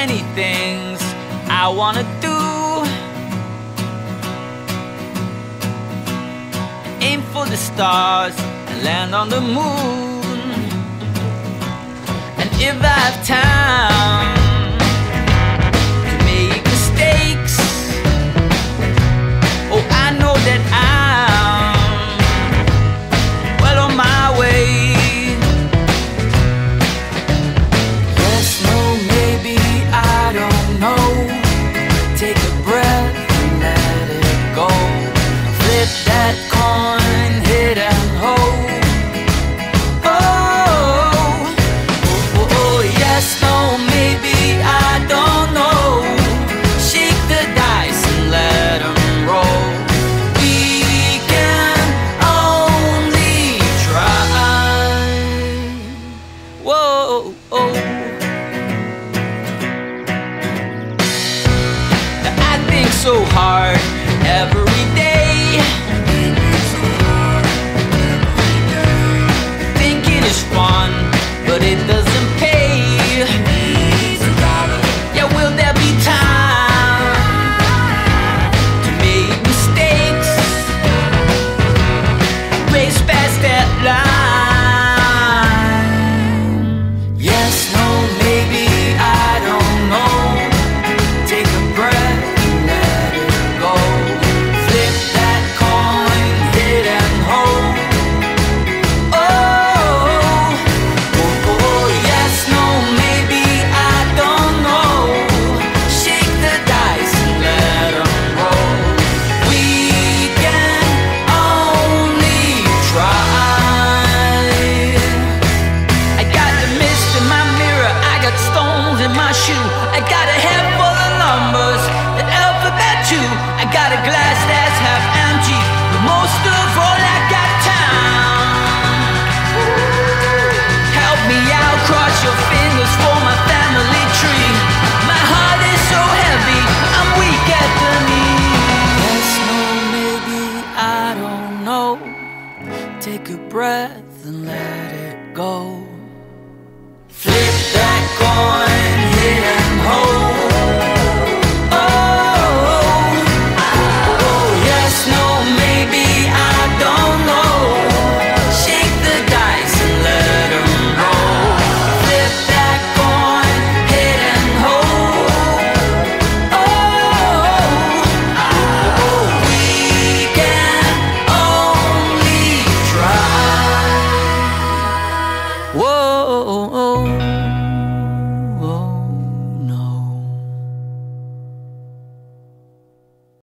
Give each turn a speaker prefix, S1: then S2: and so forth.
S1: many things I wanna do. Aim for the stars and land on the moon. And if I have time oh, oh. I think so hard. your breath and let it go. Flip that coin.